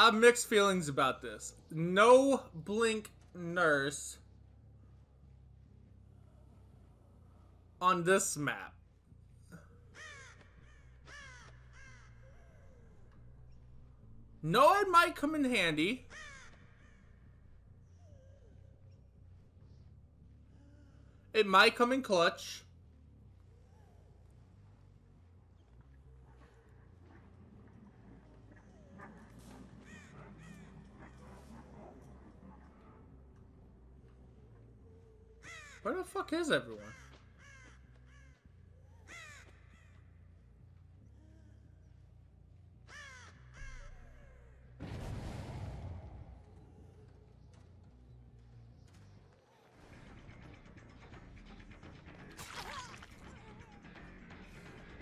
I have mixed feelings about this. No blink nurse on this map. No, it might come in handy. It might come in clutch. Fuck is everyone?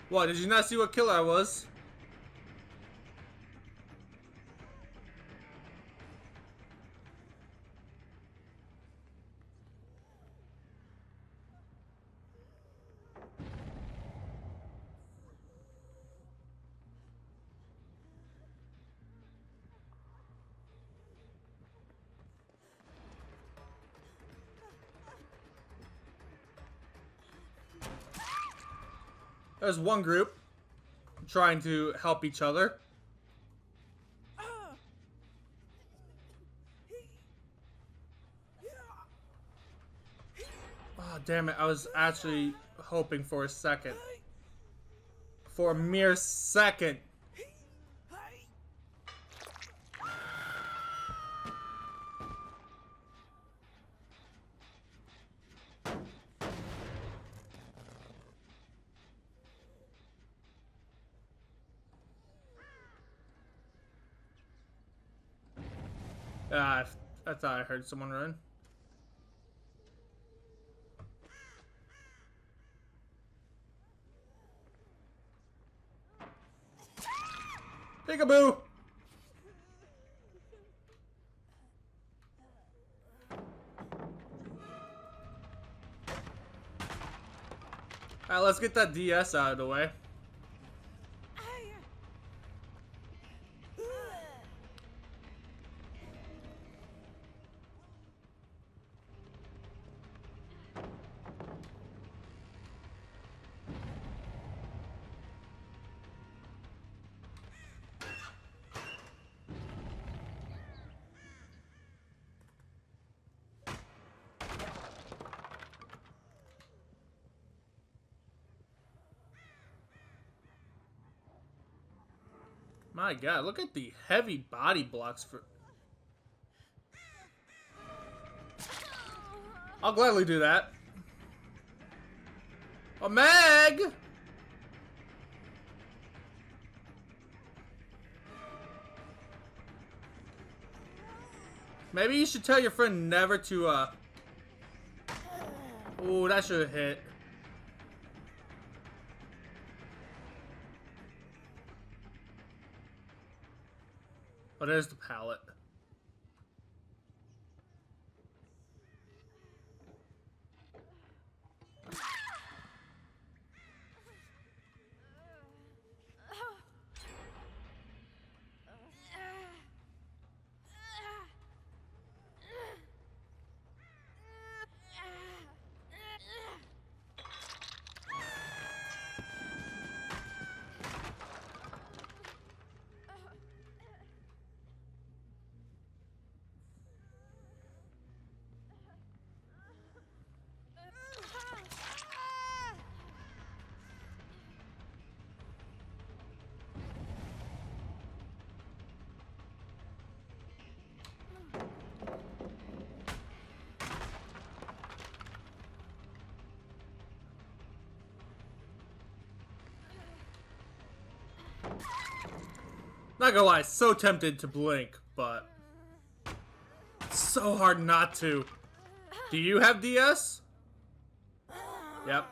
What, did you not see what killer I was? There's one group trying to help each other. Oh, damn it. I was actually hoping for a second. For a mere second. I thought I heard someone run. Peekaboo! Alright, let's get that DS out of the way. My god, look at the heavy body blocks for... I'll gladly do that. Oh, Meg! Maybe you should tell your friend never to, uh... Ooh, that should have hit. Oh, there's the pallet. Not gonna lie, so tempted to blink, but so hard not to. Do you have DS? Yep.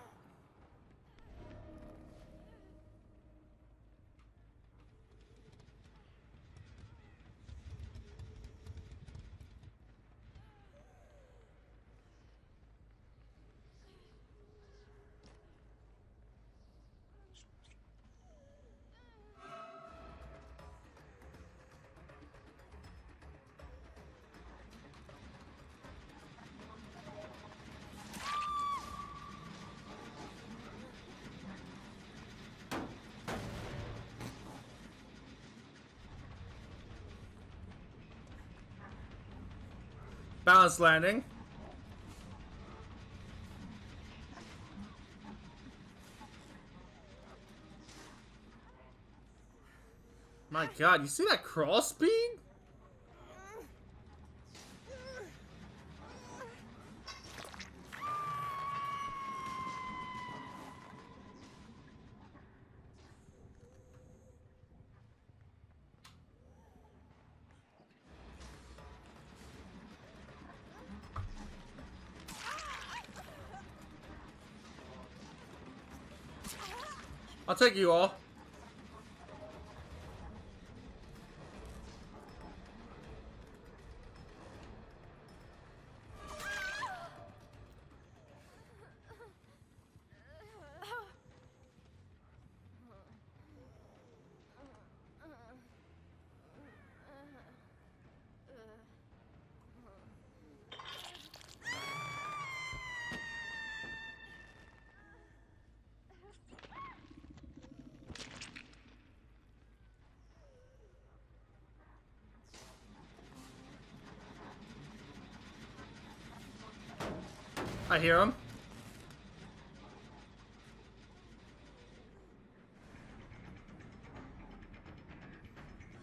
Balance landing. My god, you see that crawl speed? I'll take you all. I hear him.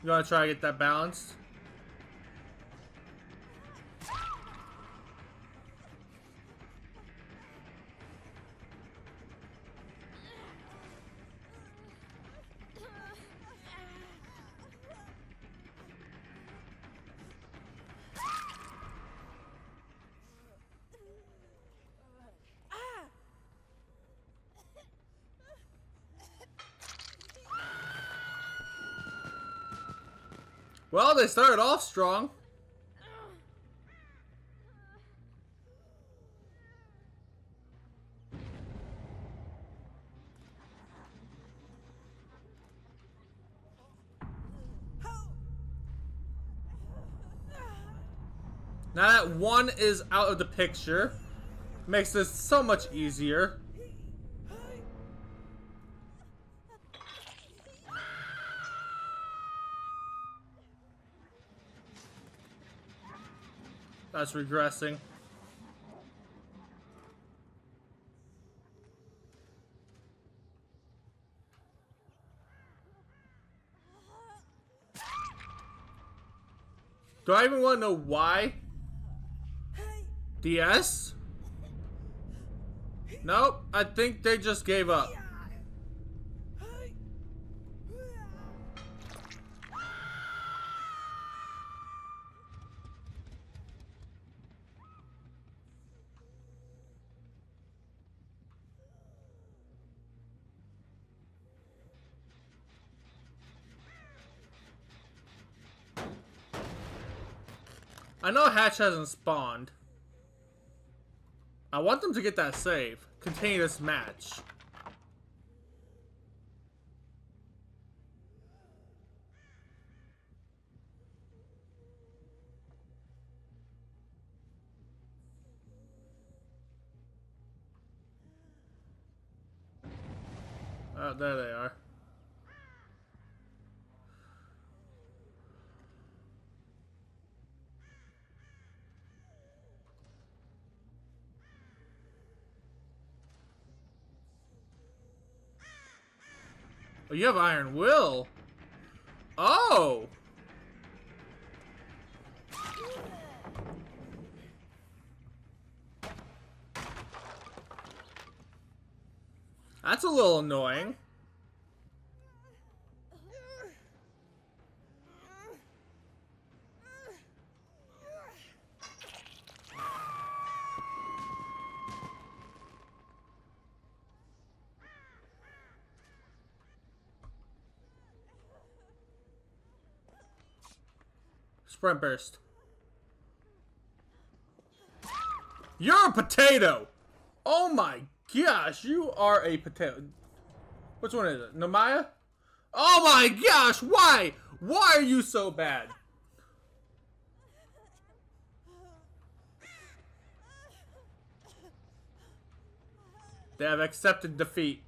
You wanna try to get that balanced? Well, they started off strong. Now that one is out of the picture, makes this so much easier. That's regressing. Do I even want to know why? DS? Nope, I think they just gave up. I know Hatch hasn't spawned. I want them to get that save. Continue this match. Oh, there they are. Oh, you have Iron Will. Oh! That's a little annoying. Sprint burst. You're a potato! Oh my gosh, you are a potato. Which one is it? Namaya? Oh my gosh, why? Why are you so bad? They have accepted defeat.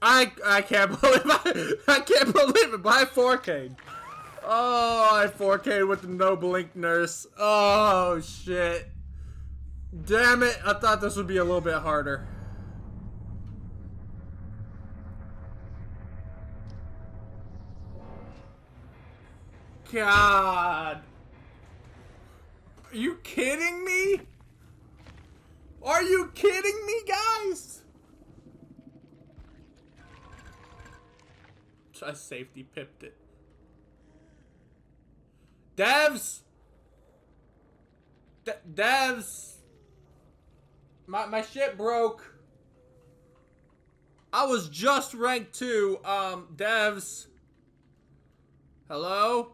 I I can't believe I, I can't believe it. By 4K. Oh, I 4K with the no blink nurse. Oh, shit. Damn it. I thought this would be a little bit harder. God. Are you kidding me? Are you kidding me, guys? I safety pipped it. Devs! De devs! My, my shit broke. I was just ranked 2. Um, devs. Hello?